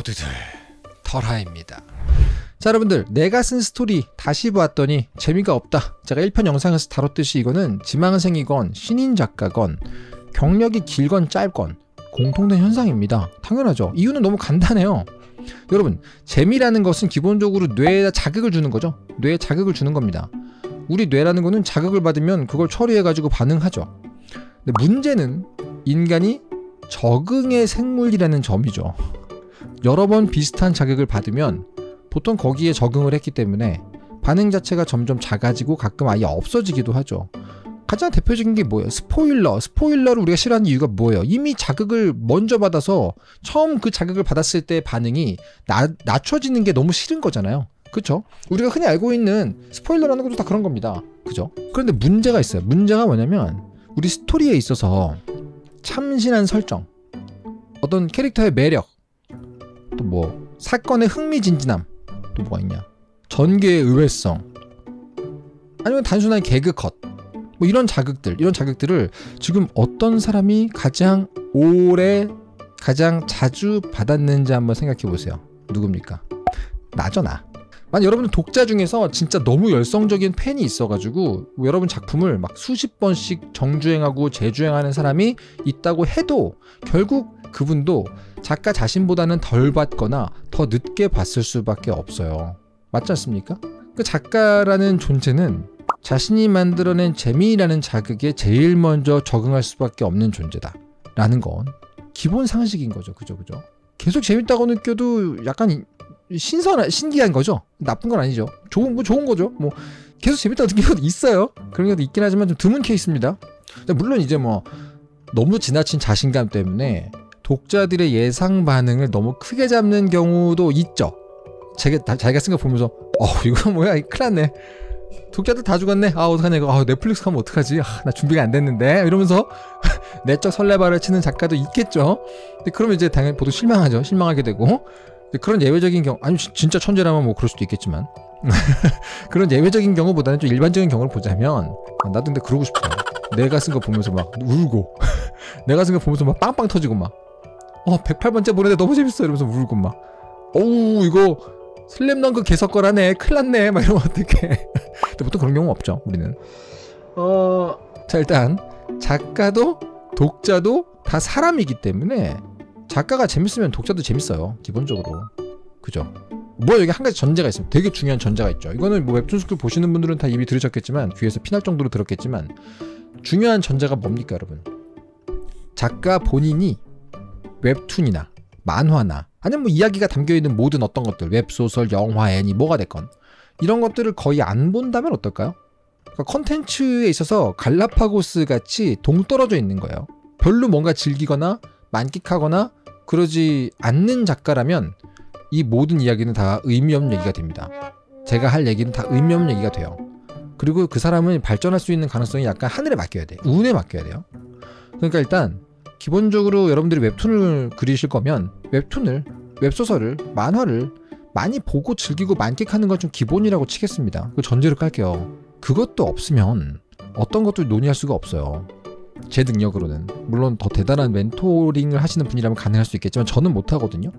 모두들 털하입니다. 자 여러분들 내가 쓴 스토리 다시 보았더니 재미가 없다. 제가 1편 영상에서 다뤘듯이 이거는 지망생이건 신인 작가건 경력이 길건 짧건 공통된 현상입니다. 당연하죠. 이유는 너무 간단해요. 여러분 재미라는 것은 기본적으로 뇌에 자극을 주는 거죠. 뇌에 자극을 주는 겁니다. 우리 뇌라는 거는 자극을 받으면 그걸 처리해가지고 반응하죠. 근데 문제는 인간이 적응의 생물이라는 점이죠. 여러 번 비슷한 자극을 받으면 보통 거기에 적응을 했기 때문에 반응 자체가 점점 작아지고 가끔 아예 없어지기도 하죠. 가장 대표적인 게 뭐예요? 스포일러. 스포일러를 우리가 싫어하는 이유가 뭐예요? 이미 자극을 먼저 받아서 처음 그 자극을 받았을 때 반응이 나, 낮춰지는 게 너무 싫은 거잖아요. 그쵸? 우리가 흔히 알고 있는 스포일러라는 것도 다 그런 겁니다. 그죠? 그런데 문제가 있어요. 문제가 뭐냐면 우리 스토리에 있어서 참신한 설정, 어떤 캐릭터의 매력, 또 뭐 사건의 흥미진진함, 또 뭐가 있냐? 전개의 의외성, 아니면 단순한 개그 컷, 뭐 이런 자극들, 이런 자극들을 지금 어떤 사람이 가장 오래, 가장 자주 받았는지 한번 생각해 보세요. 누굽니까? 나죠, 나. 만약 여러분 독자 중에서 진짜 너무 열성적인 팬이 있어가지고 여러분 작품을 막 수십 번씩 정주행하고 재주행하는 사람이 있다고 해도 결국 그분도 작가 자신보다는 덜 받거나 더 늦게 봤을 수밖에 없어요. 맞지 않습니까? 그 작가라는 존재는 자신이 만들어낸 재미라는 자극에 제일 먼저 적응할 수밖에 없는 존재다. 라는 건 기본 상식인 거죠. 그죠, 그죠? 계속 재밌다고 느껴도 약간 신선한 신기한 거죠. 나쁜 건 아니죠. 좋은 뭐 좋은 거죠. 뭐 계속 재밌다고 것도 있어요. 그런 것도 있긴 하지만 좀 드문 케이스입니다. 물론 이제 뭐 너무 지나친 자신감 때문에 독자들의 예상 반응을 너무 크게 잡는 경우도 있죠. 자기가, 자기가 쓴 거 보면서 어 이거 뭐야 큰일 났네. 독자들 다 죽었네. 아 어떡하냐 이거. 아 넷플릭스 가면 어떡하지? 아, 나 준비가 안 됐는데 이러면서 내적 설레발을 치는 작가도 있겠죠. 근데 그러면 이제 당연히 보통 실망하죠. 실망하게 되고 그런 예외적인 경우 아니 진짜 천재라면 뭐 그럴 수도 있겠지만 그런 예외적인 경우보다는 좀 일반적인 경우를 보자면 아, 나도 근데 그러고 싶어 내가 쓴 거 보면서 막 울고 내가 쓴 거 보면서 막 빵빵 터지고 막 어 108번째 보는데 너무 재밌어 이러면서 울고 막 어우 이거 슬램덩크 게 섰거라네 큰일 났네 막 이러면 어떡해 근데 보통 그런 경우 없죠 우리는 어 자 일단 작가도 독자도 다 사람이기 때문에 작가가 재밌으면 독자도 재밌어요. 기본적으로. 그죠? 뭐 여기 한 가지 전제가 있습니다. 되게 중요한 전제가 있죠. 이거는 뭐 웹툰 스쿨 보시는 분들은 다 이미 들으셨겠지만 귀에서 피날 정도로 들었겠지만 중요한 전제가 뭡니까, 여러분? 작가 본인이 웹툰이나 만화나 아니면 뭐 이야기가 담겨 있는 모든 어떤 것들 웹소설, 영화, 애니 뭐가 됐건 이런 것들을 거의 안 본다면 어떨까요? 그러니까 컨텐츠에 있어서 갈라파고스 같이 동떨어져 있는 거예요. 별로 뭔가 즐기거나 만끽하거나 그러지 않는 작가라면 이 모든 이야기는 다 의미 없는 얘기가 됩니다. 제가 할 얘기는 다 의미 없는 얘기가 돼요. 그리고 그 사람은 발전할 수 있는 가능성이 약간 하늘에 맡겨야 돼. 운에 맡겨야 돼요. 그러니까 일단 기본적으로 여러분들이 웹툰을 그리실 거면 웹툰을 웹소설을 만화를 많이 보고 즐기고 만끽하는 건 좀 기본이라고 치겠습니다. 그 전제로 깔게요. 그것도 없으면 어떤 것도 논의할 수가 없어요. 제 능력으로는. 물론 더 대단한 멘토링을 하시는 분이라면 가능할 수 있겠지만 저는 못하거든요.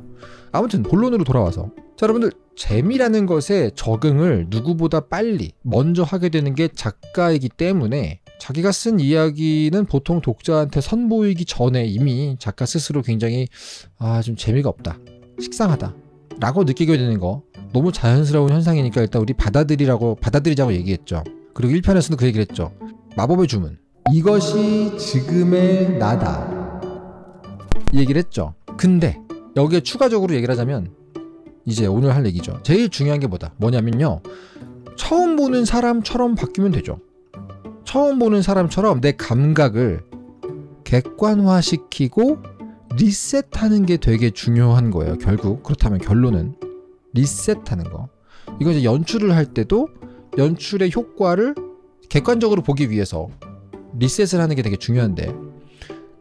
아무튼 본론으로 돌아와서. 자 여러분들 재미라는 것에 적응을 누구보다 빨리 먼저 하게 되는 게 작가이기 때문에 자기가 쓴 이야기는 보통 독자한테 선보이기 전에 이미 작가 스스로 굉장히 아 좀 재미가 없다 식상하다 라고 느끼게 되는 거. 너무 자연스러운 현상이니까 일단 우리 받아들이라고 받아들이자고 얘기했죠. 그리고 1편에서도 그 얘기를 했죠. 마법의 주문 이것이 지금의 나다. 얘기를 했죠. 근데 여기에 추가적으로 얘기를 하자면 이제 오늘 할 얘기죠. 제일 중요한 게 뭐다? 뭐냐면요. 처음 보는 사람처럼 바뀌면 되죠. 처음 보는 사람처럼 내 감각을 객관화시키고 리셋하는 게 되게 중요한 거예요. 결국 그렇다면 결론은 리셋하는 거. 이거 이제 연출을 할 때도 연출의 효과를 객관적으로 보기 위해서 리셋을 하는 게 되게 중요한데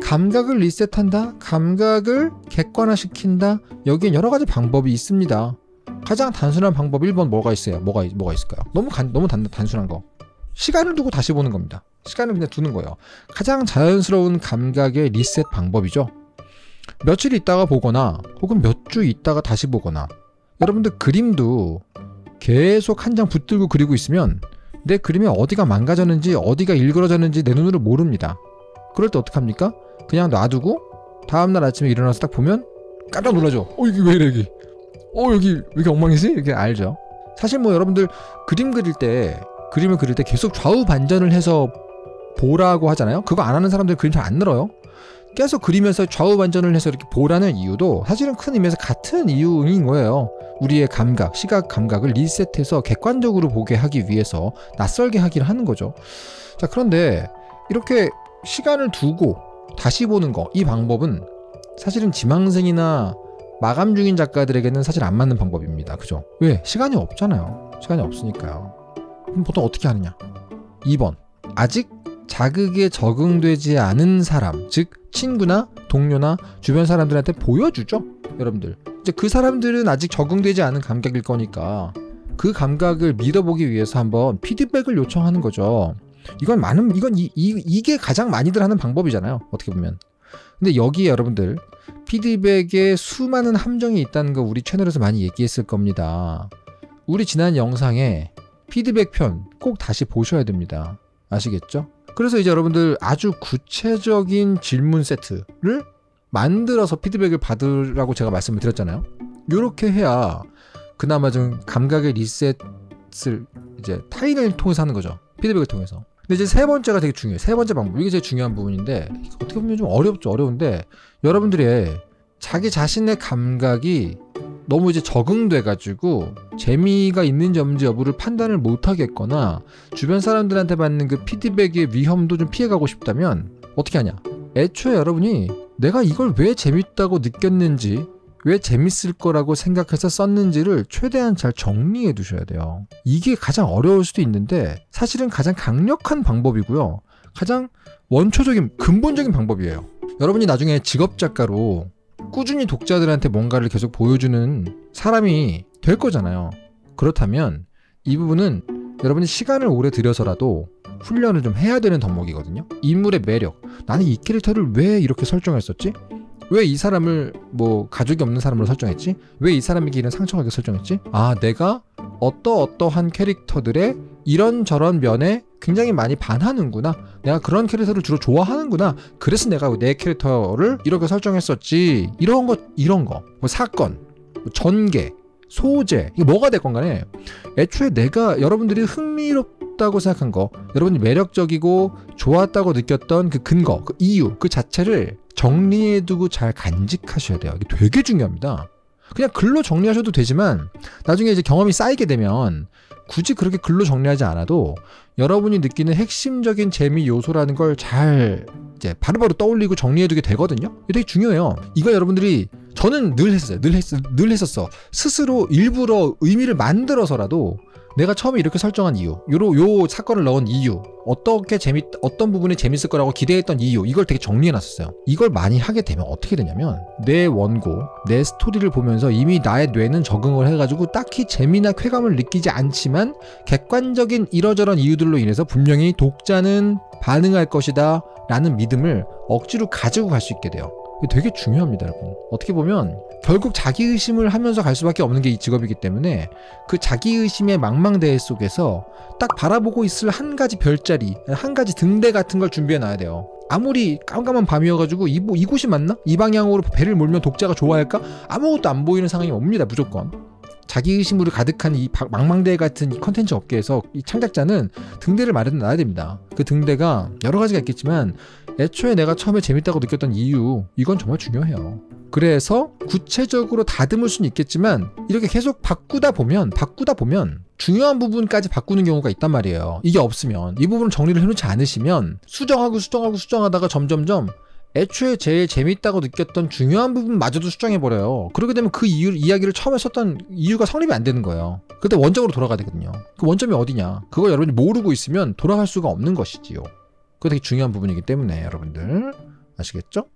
감각을 리셋한다, 감각을 객관화시킨다. 여기엔 여러 가지 방법이 있습니다. 가장 단순한 방법 1번 뭐가 있어요? 뭐가 뭐가 있을까요? 너무 간, 너무 단, 단순한 거. 시간을 두고 다시 보는 겁니다. 시간을 그냥 두는 거예요. 가장 자연스러운 감각의 리셋 방법이죠. 며칠 있다가 보거나 혹은 몇 주 있다가 다시 보거나 여러분들 그림도 계속 한 장 붙들고 그리고 있으면 내 그림이 어디가 망가졌는지 어디가 일그러졌는지 내 눈으로 모릅니다. 그럴 때 어떡합니까? 그냥 놔두고 다음날 아침에 일어나서 딱 보면 깜짝 놀라죠. 어 이게 왜 이래 여기? 어 여기 왜 이렇게 엉망이지? 이렇게 알죠. 사실 뭐 여러분들 그림 그릴 때 그림을 그릴 때 계속 좌우 반전을 해서 보라고 하잖아요. 그거 안 하는 사람들 그림 잘 안 늘어요. 계속 그리면서 좌우 반전을 해서 이렇게 보라는 이유도 사실은 큰 의미에서 같은 이유인 거예요. 우리의 감각, 시각 감각을 리셋해서 객관적으로 보게 하기 위해서 낯설게 하기를 하는 거죠. 자, 그런데 이렇게 시간을 두고 다시 보는 거, 이 방법은 사실은 지망생이나 마감 중인 작가들에게는 사실 안 맞는 방법입니다. 그죠? 왜? 시간이 없잖아요. 시간이 없으니까요. 그럼 보통 어떻게 하느냐? 2번. 아직 자극에 적응되지 않은 사람, 즉 친구나 동료나 주변 사람들한테 보여주죠. 여러분들. 이제 그 사람들은 아직 적응되지 않은 감각일 거니까 그 감각을 믿어보기 위해서 한번 피드백을 요청하는 거죠. 이건 많은 이건 이, 이 이게 가장 많이들 하는 방법이잖아요. 어떻게 보면. 근데 여기에 여러분들 피드백에 수많은 함정이 있다는 거 우리 채널에서 많이 얘기했을 겁니다. 우리 지난 영상에 피드백 편 꼭 다시 보셔야 됩니다. 아시겠죠? 그래서 이제 여러분들 아주 구체적인 질문 세트를 만들어서 피드백을 받으라고 제가 말씀을 드렸잖아요. 이렇게 해야 그나마 좀 감각의 리셋을 이제 타인을 통해서 하는 거죠. 피드백을 통해서. 근데 이제 세 번째가 되게 중요해요. 세 번째 방법. 이게 제일 중요한 부분인데 어떻게 보면 좀 어렵죠. 어려운데 여러분들의 자기 자신의 감각이 너무 이제 적응돼 가지고 재미가 있는지 없는지 여부를 판단을 못 하겠거나 주변 사람들한테 받는 그 피드백의 위험도 좀 피해가고 싶다면 어떻게 하냐? 애초에 여러분이 내가 이걸 왜 재밌다고 느꼈는지 왜 재밌을 거라고 생각해서 썼는지를 최대한 잘 정리해 두셔야 돼요. 이게 가장 어려울 수도 있는데 사실은 가장 강력한 방법이고요. 가장 원초적인 근본적인 방법이에요. 여러분이 나중에 직업 작가로 꾸준히 독자들한테 뭔가를 계속 보여주는 사람이 될 거잖아요. 그렇다면 이 부분은 여러분이 시간을 오래 들여서라도 훈련을 좀 해야 되는 덕목이거든요. 인물의 매력. 나는 이 캐릭터를 왜 이렇게 설정했었지? 왜 이 사람을 뭐 가족이 없는 사람으로 설정했지? 왜 이 사람에게 이런 상처가게 설정했지? 아, 내가 어떠어떠한 캐릭터들의 이런저런 면에 굉장히 많이 반하는구나. 내가 그런 캐릭터를 주로 좋아하는구나. 그래서 내가 내 캐릭터를 이렇게 설정했었지. 이런 것, 이런 거. 뭐 사건, 뭐 전개, 소재. 이게 뭐가 됐건 간에 애초에 내가 여러분들이 흥미롭다고 생각한 거, 여러분이 매력적이고 좋았다고 느꼈던 그 근거, 그 이유, 그 자체를 정리해두고 잘 간직하셔야 돼요. 이게 되게 중요합니다. 그냥 글로 정리하셔도 되지만 나중에 이제 경험이 쌓이게 되면 굳이 그렇게 글로 정리하지 않아도 여러분이 느끼는 핵심적인 재미 요소라는 걸 잘 이제 바로바로 떠올리고 정리해두게 되거든요. 되게 중요해요. 이거 여러분들이 저는 늘 했어요. 늘 했, 늘 했었어. 스스로 일부러 의미를 만들어서라도 내가 처음에 이렇게 설정한 이유, 요로 요 사건을 넣은 이유, 어떻게 재밌 어떤 부분이 재밌을 거라고 기대했던 이유, 이걸 되게 정리해 놨었어요. 이걸 많이 하게 되면 어떻게 되냐면 내 원고, 내 스토리를 보면서 이미 나의 뇌는 적응을 해 가지고 딱히 재미나 쾌감을 느끼지 않지만 객관적인 이러저런 이유들로 인해서 분명히 독자는 반응할 것이다 라는 믿음을 억지로 가지고 갈 수 있게 돼요. 되게 중요합니다, 여러분. 어떻게 보면 결국 자기 의심을 하면서 갈 수밖에 없는 게 이 직업이기 때문에 그 자기 의심의 망망대해 속에서 딱 바라보고 있을 한 가지 별자리, 한 가지 등대 같은 걸 준비해 놔야 돼요. 아무리 깜깜한 밤이어가지고 이, 뭐, 이곳이 맞나? 이 방향으로 배를 몰면 독자가 좋아할까? 아무것도 안 보이는 상황이 옵니다, 무조건. 자기 의심으로 가득한 이 망망대 같은 이 컨텐츠 업계에서 이 창작자는 등대를 마련해 놔야 됩니다. 그 등대가 여러 가지가 있겠지만 애초에 내가 처음에 재밌다고 느꼈던 이유 이건 정말 중요해요. 그래서 구체적으로 다듬을 수는 있겠지만 이렇게 계속 바꾸다 보면 바꾸다 보면 중요한 부분까지 바꾸는 경우가 있단 말이에요. 이게 없으면 이 부분을 정리를 해놓지 않으시면 수정하고 수정하고 수정하다가 점점점 애초에 제일 재밌다고 느꼈던 중요한 부분마저도 수정해버려요. 그렇게 되면 그 이유, 이야기를 처음에 썼던 이유가 성립이 안 되는 거예요. 그때 원적으로 돌아가야 되거든요. 그 원점이 어디냐. 그걸 여러분이 모르고 있으면 돌아갈 수가 없는 것이지요. 그거 되게 중요한 부분이기 때문에 여러분들 아시겠죠?